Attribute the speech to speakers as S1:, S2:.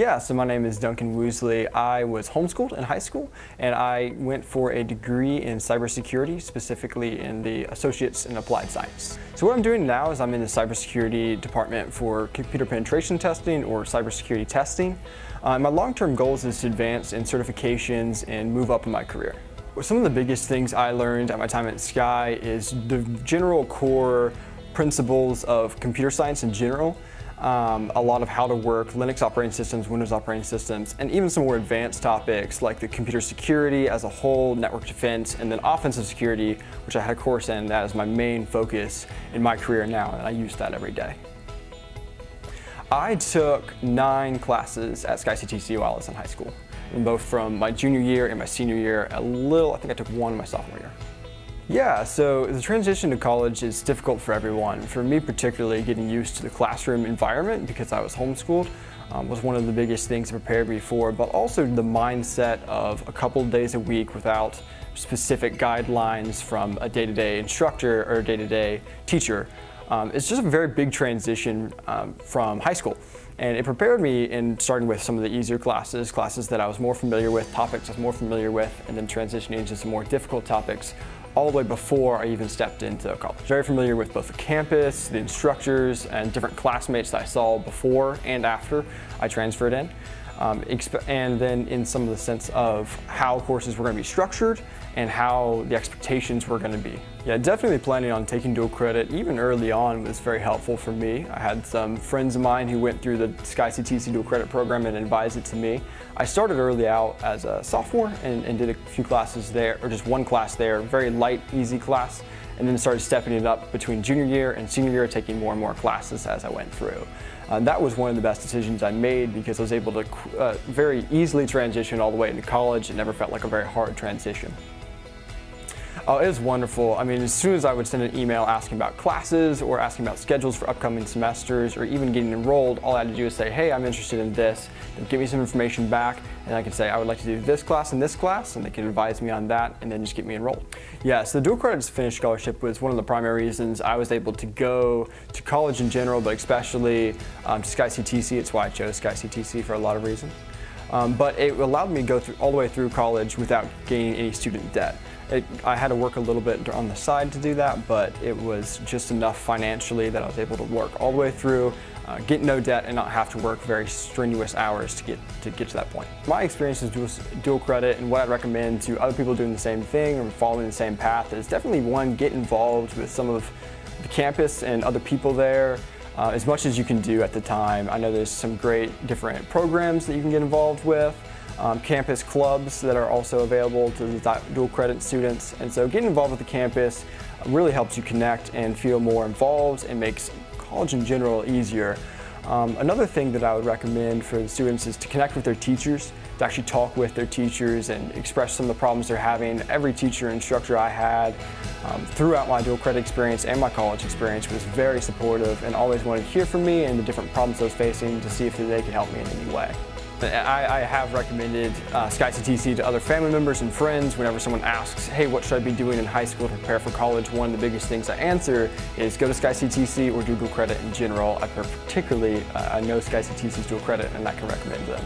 S1: Yeah, so my name is Duncan Woosley. I was homeschooled in high school and I went for a degree in cybersecurity, specifically in the Associates in Applied Science. So what I'm doing now is I'm in the cybersecurity department for computer penetration testing or cybersecurity testing. Uh, my long-term goals is to advance in certifications and move up in my career. Some of the biggest things I learned at my time at Sky is the general core principles of computer science in general um, a lot of how to work Linux operating systems, Windows operating systems, and even some more advanced topics like the computer security as a whole, network defense, and then offensive security, which I had a course in. That is my main focus in my career now, and I use that every day. I took nine classes at SkyCTC while I was in high school, both from my junior year and my senior year, a little, I think I took one in my sophomore year. Yeah, so the transition to college is difficult for everyone. For me particularly, getting used to the classroom environment because I was homeschooled um, was one of the biggest things to prepare me for, but also the mindset of a couple of days a week without specific guidelines from a day-to-day -day instructor or day-to-day -day teacher. Um, it's just a very big transition um, from high school. And it prepared me in starting with some of the easier classes, classes that I was more familiar with, topics I was more familiar with, and then transitioning into some more difficult topics all the way before I even stepped into college. Very familiar with both the campus, the instructors, and different classmates that I saw before and after I transferred in. Um, and then in some of the sense of how courses were going to be structured and how the expectations were going to be. Yeah, definitely planning on taking dual credit even early on was very helpful for me. I had some friends of mine who went through the SkyCTC dual credit program and advised it to me. I started early out as a sophomore and, and did a few classes there, or just one class there, very light, easy class and then started stepping it up between junior year and senior year, taking more and more classes as I went through. Uh, that was one of the best decisions I made because I was able to uh, very easily transition all the way into college. It never felt like a very hard transition. Oh, it was wonderful. I mean, as soon as I would send an email asking about classes or asking about schedules for upcoming semesters or even getting enrolled, all I had to do is say, hey, I'm interested in this. They'd give me some information back and I could say, I would like to do this class and this class, and they could advise me on that and then just get me enrolled. Yeah, so the dual credits Finish scholarship was one of the primary reasons I was able to go to college in general, but especially um, to SkyCTC. It's why I chose SkyCTC for a lot of reasons. Um, but it allowed me to go through, all the way through college without gaining any student debt. It, I had to work a little bit on the side to do that, but it was just enough financially that I was able to work all the way through, uh, get no debt, and not have to work very strenuous hours to get to get to that point. My experience is dual, dual credit, and what I'd recommend to other people doing the same thing or following the same path is definitely one, get involved with some of the campus and other people there. Uh, as much as you can do at the time. I know there's some great different programs that you can get involved with um, campus clubs that are also available to the dual credit students. And so getting involved with the campus really helps you connect and feel more involved and makes college in general easier. Um, another thing that I would recommend for the students is to connect with their teachers, to actually talk with their teachers and express some of the problems they're having. Every teacher and instructor I had um, throughout my dual credit experience and my college experience was very supportive and always wanted to hear from me and the different problems I was facing to see if they could help me in any way. I, I have recommended uh, SkyCTC to other family members and friends whenever someone asks, hey, what should I be doing in high school to prepare for college? One of the biggest things I answer is go to Sky SkyCTC or do dual credit in general. I particularly, uh, I know SkyCTC's dual credit and I can recommend them.